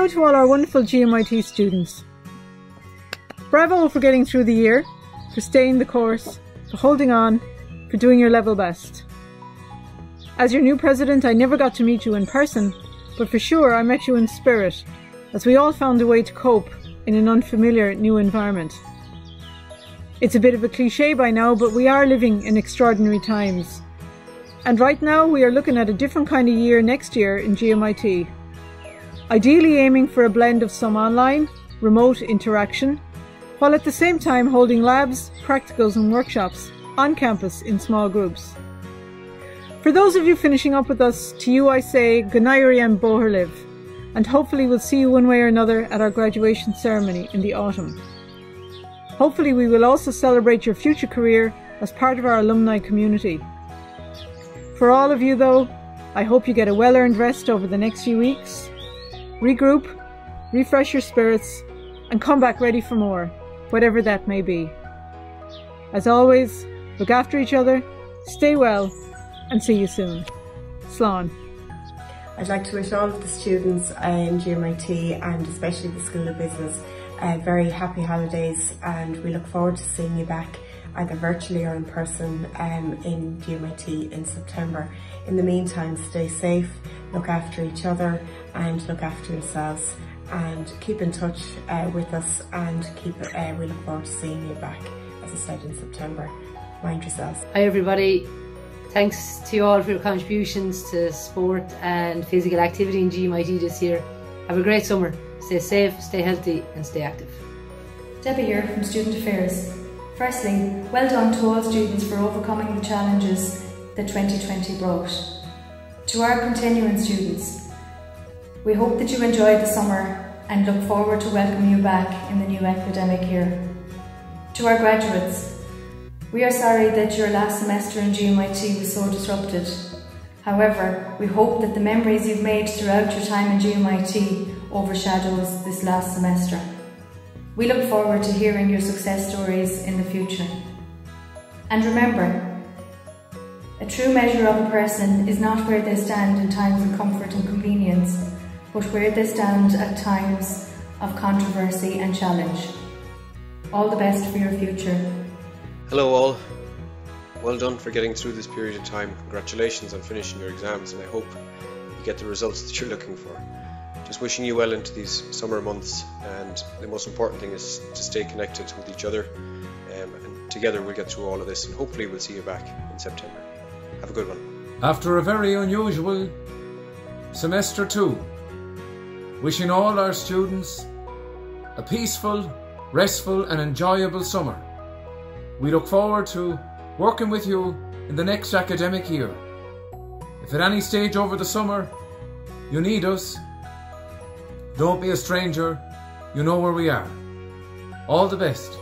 hello to all our wonderful GMIT students. Bravo for getting through the year, for staying the course, for holding on, for doing your level best. As your new president, I never got to meet you in person, but for sure I met you in spirit, as we all found a way to cope in an unfamiliar new environment. It's a bit of a cliche by now, but we are living in extraordinary times. And right now we are looking at a different kind of year next year in GMIT. Ideally aiming for a blend of some online, remote interaction, while at the same time holding labs, practicals and workshops on campus in small groups. For those of you finishing up with us, to you I say Ganairi and Boherliv, and hopefully we'll see you one way or another at our graduation ceremony in the autumn. Hopefully we will also celebrate your future career as part of our alumni community. For all of you though, I hope you get a well-earned rest over the next few weeks, regroup, refresh your spirits, and come back ready for more, whatever that may be. As always, look after each other, stay well, and see you soon. Slán. I'd like to wish all of the students in GMIT and especially the School of Business uh, very happy holidays and we look forward to seeing you back either virtually or in person um, in GMIT in September. In the meantime, stay safe, look after each other and look after yourselves and keep in touch uh, with us and keep uh, we look forward to seeing you back, as I said, in September. Mind yourselves. Hi everybody. Thanks to you all for your contributions to sport and physical activity in GMIT this year. Have a great summer. Stay safe, stay healthy and stay active. Debbie here from Student Affairs. Firstly, well done to all students for overcoming the challenges that 2020 brought. To our continuing students, we hope that you enjoyed the summer and look forward to welcoming you back in the new academic year. To our graduates, we are sorry that your last semester in GMIT was so disrupted. However, we hope that the memories you've made throughout your time in GMIT overshadows this last semester. We look forward to hearing your success stories in the future. And remember, a true measure of a person is not where they stand in times of comfort and convenience, but where they stand at times of controversy and challenge. All the best for your future. Hello all. Well done for getting through this period of time. Congratulations on finishing your exams and I hope you get the results that you're looking for. Just wishing you well into these summer months and the most important thing is to stay connected with each other um, and together we'll get through all of this and hopefully we'll see you back in September. Have a good one. After a very unusual semester two, wishing all our students a peaceful, restful and enjoyable summer. We look forward to working with you in the next academic year. If at any stage over the summer you need us, don't be a stranger, you know where we are. All the best.